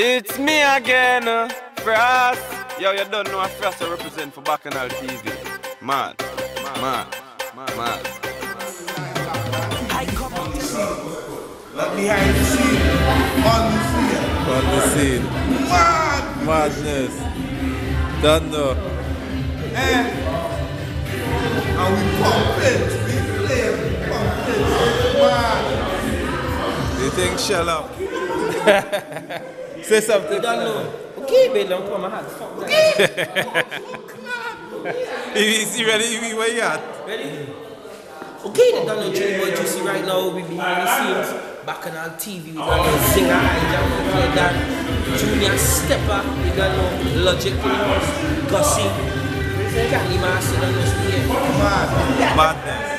It's me again, uh, Frost. Yo, you don't know a Frost I represent for Bacchanal TV. Man, man, man, man. Like behind the scene, on the scene. On the scene. Mad! Madness. Don't know. And, and we pump it, we play, we pump it. Mad! You think shell up? Say something. don't know. Okay, baby, don't come ahead. Fuck that. Is he ready? He where you at? Ready? Okay, they don't know Triniboi Joocie right now. We be behind the scenes. Bacchanal TV, we got no Zinger, I don't know play that. Junior Stepper, we got no Logic in the house. Gussie. Candy Master, don't know speak. Mad! Madness.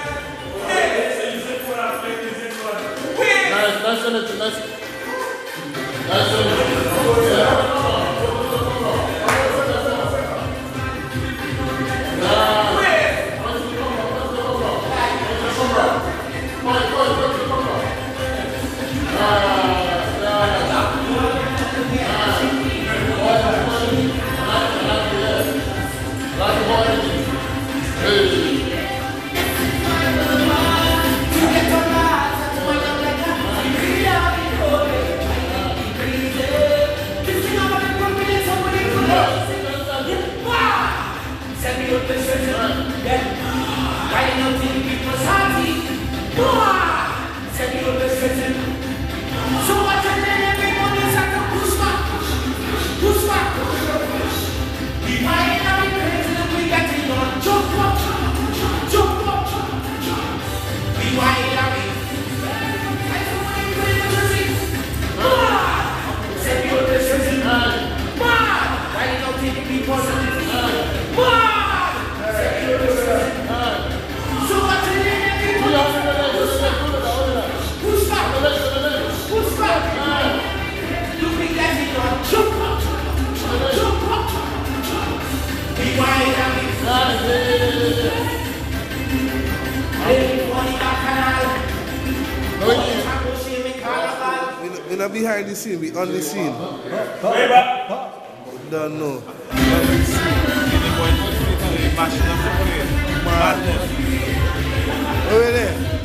Nice, nice energy, nice. Nice energy. We behind the scene, we on the scene. Don't know. Madness. Over there.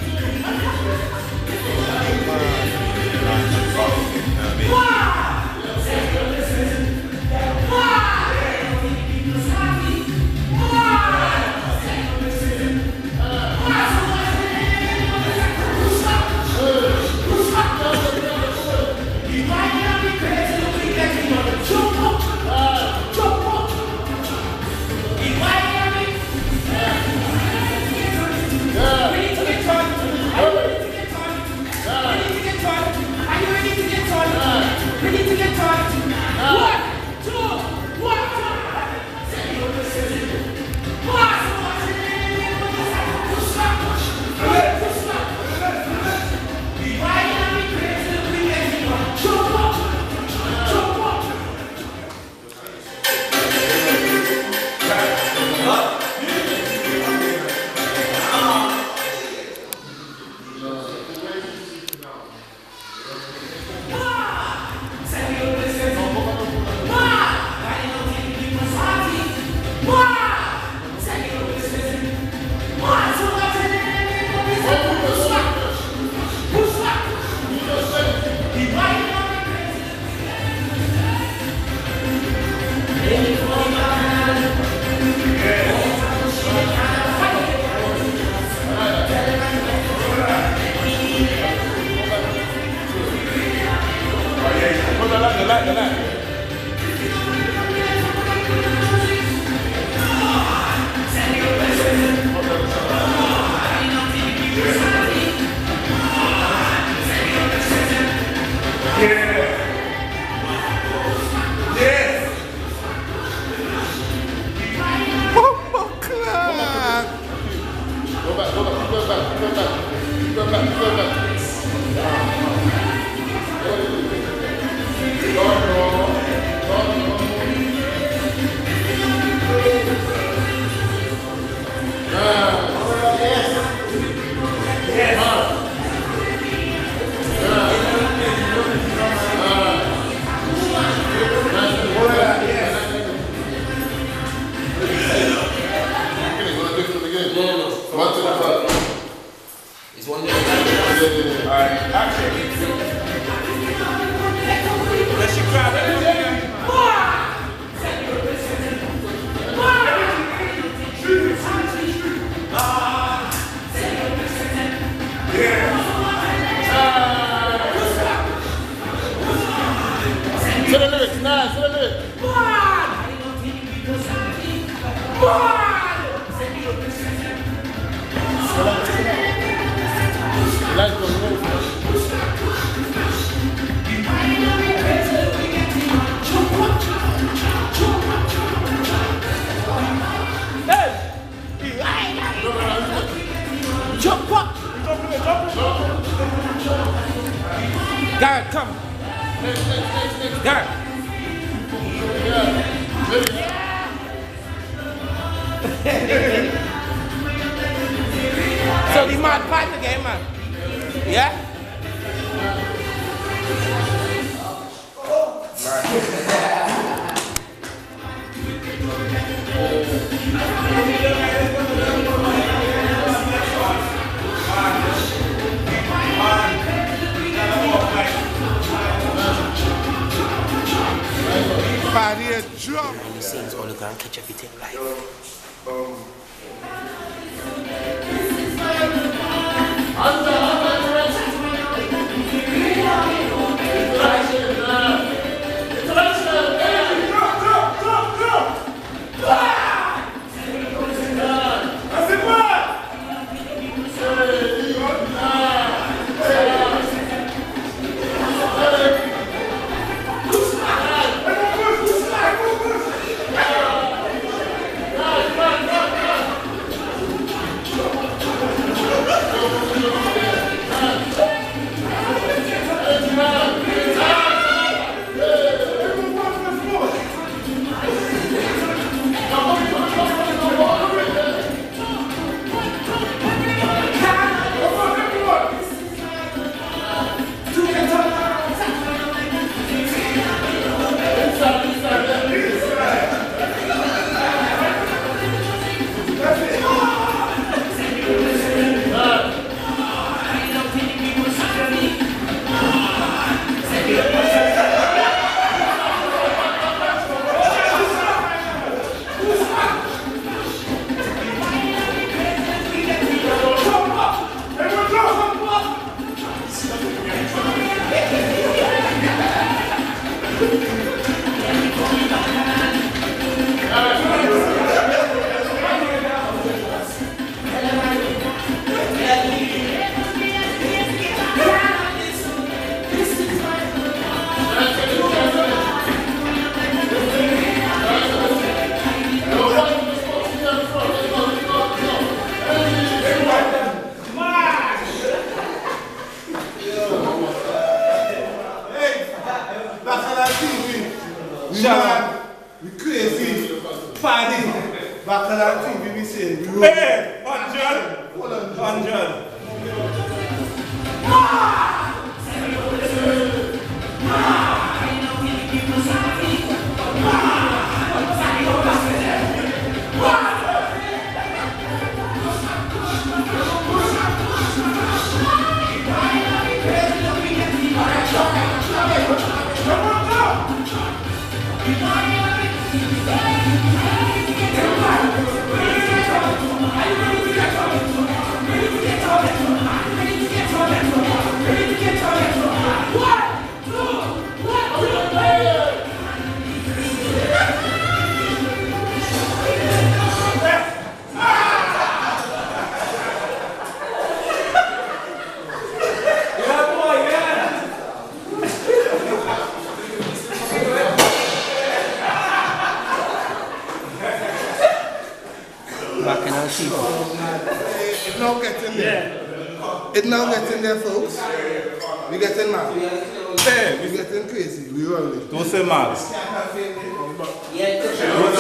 É, você é crazy. We você é sem mais. você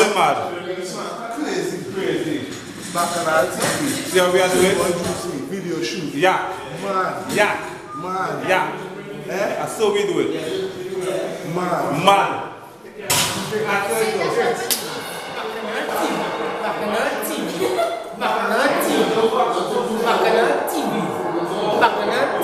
é mais. Crazy, crazy. bacana, TV. See how é are doing? Juicy video shoot. Yeah. Man. Yeah. Man. Yeah. Eh? And so we do it. Man. Man. Bacchanal TV. Bacchanal TV. Bacchanal TV. Bacchanal TV.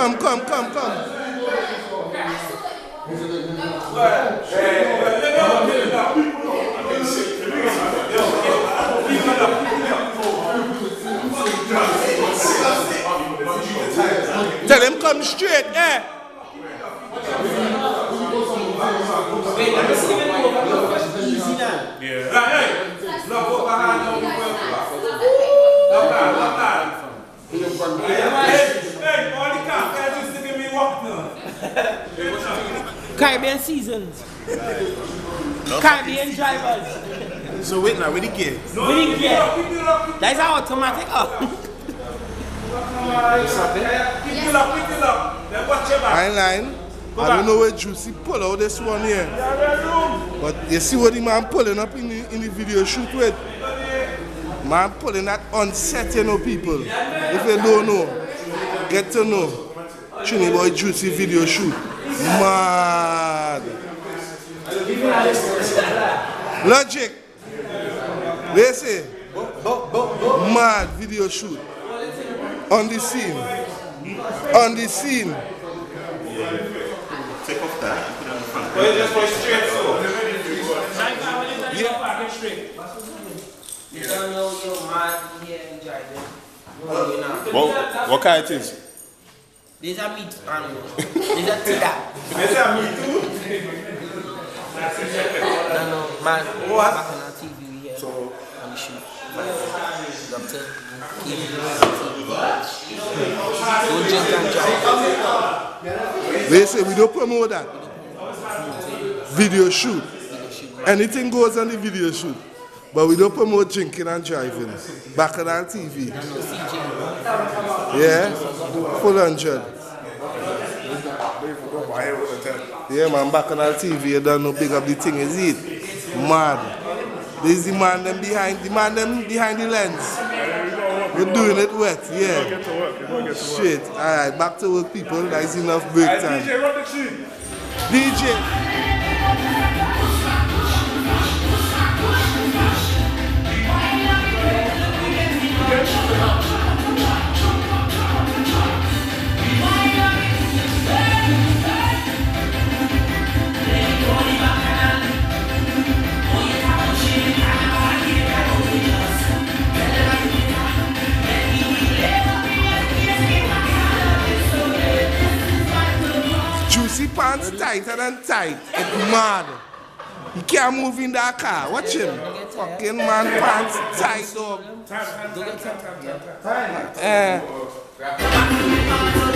Come, come, come, come. Tell him come straight, eh? Wait, Caribbean seasons. Caribbean drivers. So wait now, where the gear? We didn't get. That's our automatic. Oh. Pick up, pick it up. Then watch your back. I line. I don't know where Joocie pull out this one here. But you see what the man pulling up in the, in the video shoot with? Man pulling that on set, you know, people. If you don't know, get to know. Triniboi Joocie video shoot. Mad. Logic. They eh. say, mad video shoot. On the scene. On the scene. But you just go straight so. You don't know you're mad here in driving. No, you're not. What, what kind of things? There's a meat animal. There's a tida. They say me too. No, no, man. What? Bacchanal TV we here. So, on the shoot. Doctor, keep Don't drink and drive. They say we don't promote that. Video shoot. Anything goes on the video shoot. But we don't promote drinking and driving. Bacchanal TV. Yeah? Full hundred. Yeah man, Bacchanal TV, you don't know big up the thing is it. Mad. This is the man them behind the man them behind the lens. You're doing it wet, yeah. Shit. Alright, back to work people. That's enough break time. DJ, run the tune. DJ. Than. It's mad. He can't move in that car. Watch him. Fucking man pants tight up. Eh. Let's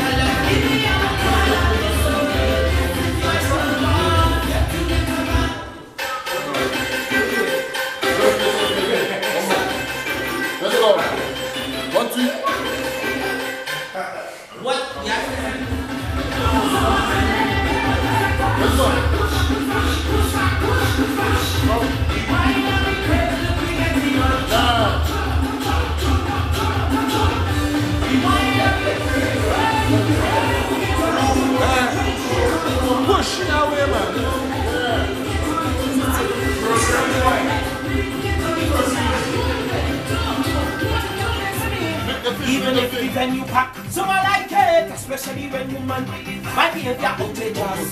Even if the venue pack, some I like it, especially when you man my behavior outrageous.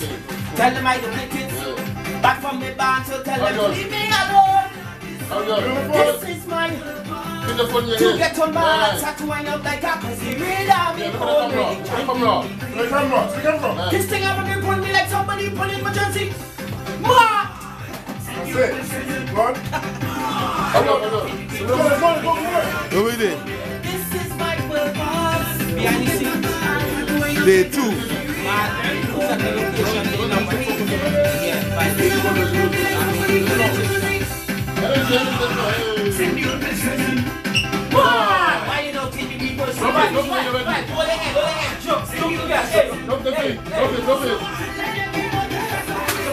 Tell them I don't like it. Back from the bar, so tell them leave me alone. How you This is my Put the phone in to get on my Right. start to wind up like a pussy. Read out me Yeah, look at the camera. already. Look at the camera. Look at the camera. Look at the. This thing ever been pulling me like somebody pulling emergency. Ma! That's it. Run. Hold on, hold on. Come on, come on, come on, come Yeah, fine. Why? So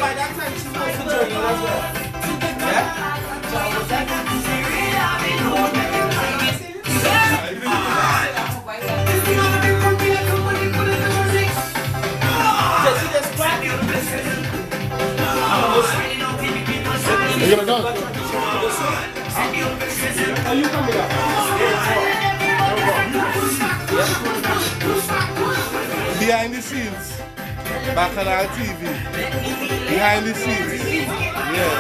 by that time, as well. Yeah? Gonna? Are you coming up? Behind the scenes. Bacchanal TV. Behind the scenes. Yeah.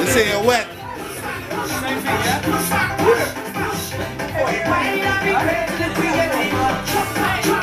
They say you're wet. Everyone,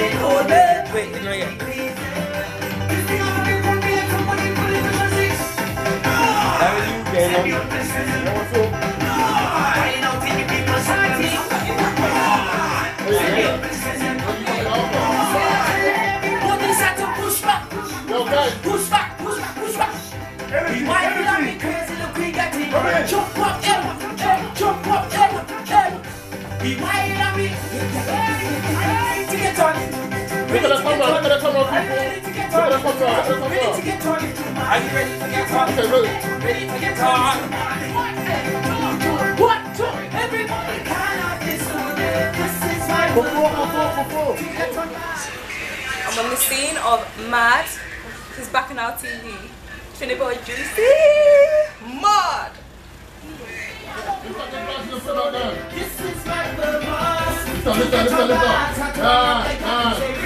in, come in. Wait, you know, yeah. Yo, guys, energy, energy. Look on? To on? I'm on the scene of Mawd, He's Bacchanal TV. Trinity Boy Juicy, Mad. Listen, listen, listen, listen. Ah, ah.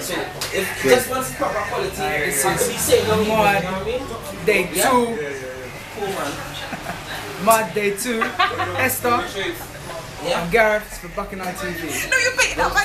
So, if just wants proper quality, this is be saying no more? Day two, Cool, man. Mad Day two. Esther Yeah? and Gareth for Bacchanal TV. No, you're beating up my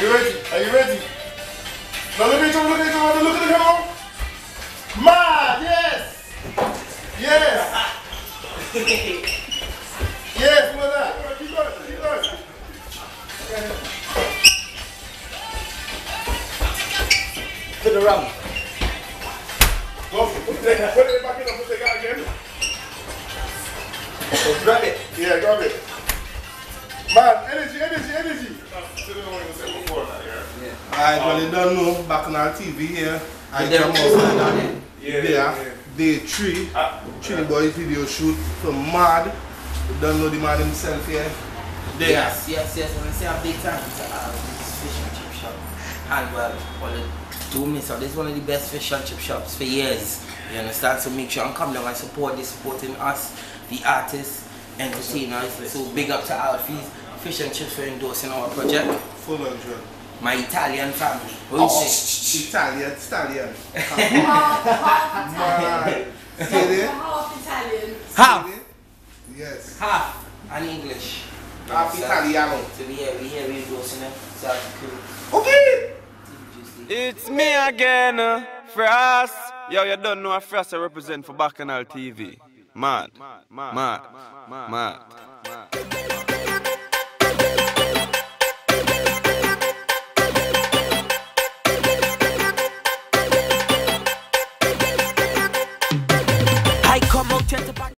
Are you ready? Are you ready? Now look at each other, look at each other, look at the camera. Mad, yes. Yes. yes, look at that. Keep going, keep going. Put it around. Go, put it, put it back in and put it out again. So grab it. Yeah, grab it. Man, energy, energy, energy. Still don't want to say that, yeah. Alright, well you don't know Bacchanal TV here. I They're come all out done. Yeah, there. Day three. Triniboi's video shoot for Mawd. You don't know the man himself here. There. Yes, yes, yes. When I say a big time, it's uh, this fish and chip shop. And well, well, it- do me so. This is one of the best fish and chip shops for years. You understand? So make sure and come down and support this, supporting us, the artists, entertainers. So big up to Alfie's Fish and Chips for endorsing our project. Full hundred. My Italian family. What you say? Italian, Italian. Man. See there? Half, Yes. half, and English. Half Italiano. So we here, we here, we endorsing them. So that's cool. Okay. It's me again, uh, Frost. Yo, you don't know a Frost I represent for Bacchanal TV. Mad, mad, mad, mad. I come out here to